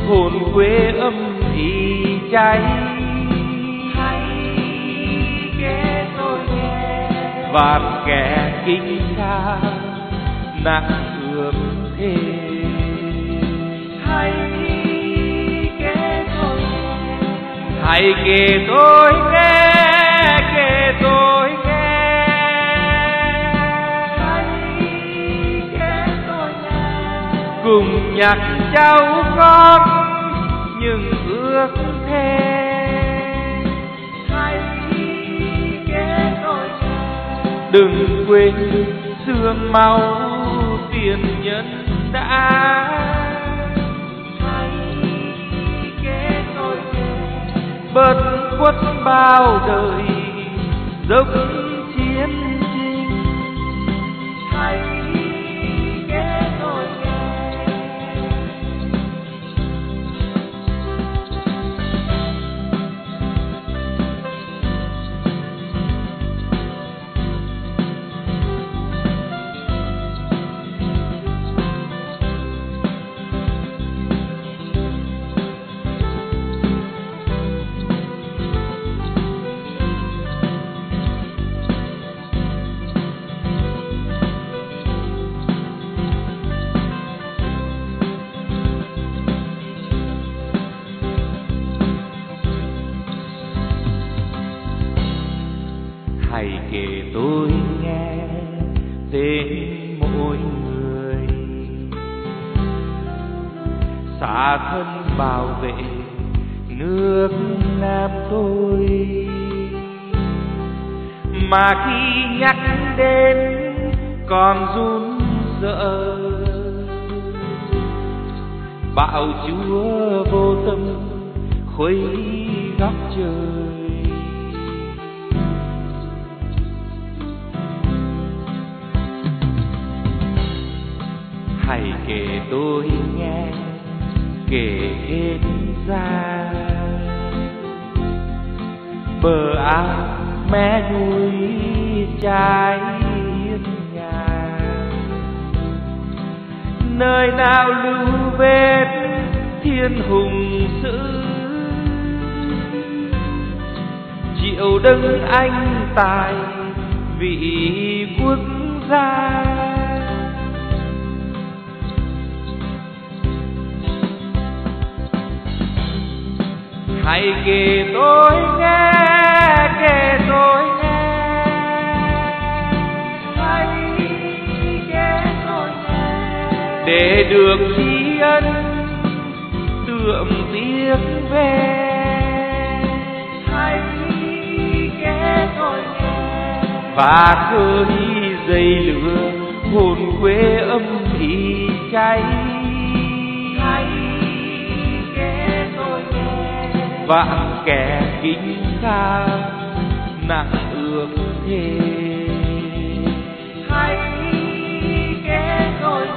hồn quê âm thì cháy. Và kẻ kinh xa nặng ước thề. Hãy hãy kể tôi nghe cùng nhắc cháu con những ước thề đừng quên sương máu tiền nhân đã. Bất khuất bao đời dốc mà khi nhắc đến còn run sợ. Bạo chúa vô tâm khuấy góc trời. Hãy kể tôi nghe, kể hết ra. Bờ áo mẹ nuôi trái hiên nhà. Nơi nào lưu vết thiên hùng sử triệu đấng anh tài vị quốc gia. Hãy kể tôi nghe kể rồi. Nghe hãy kể tôi nghe để được tri ân tưởng tiếc về. Hãy kể tôi nghe và khơi dây lửa hồn quê âm thì cháy. Vạn kẻ kính ca nặng ước thề hãy kể tôi.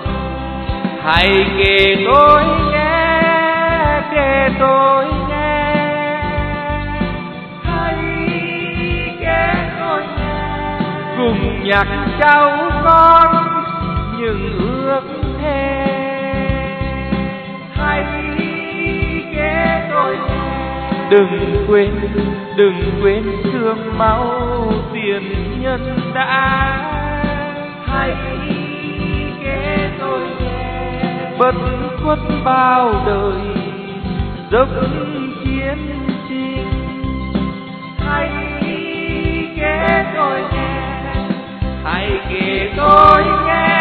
Hãy kể tôi nghe kể tôi nghe. Hãy kể tôi nghe. Cùng nhạc cháu con những ước thề hãy kể tôi nghe. Đừng quên đừng quên thương máu tiền nhân đã hãy kể tôi nghe bất khuất bao đời dốc chiến tranh hãy kể tôi nghe hãy kể tôi nghe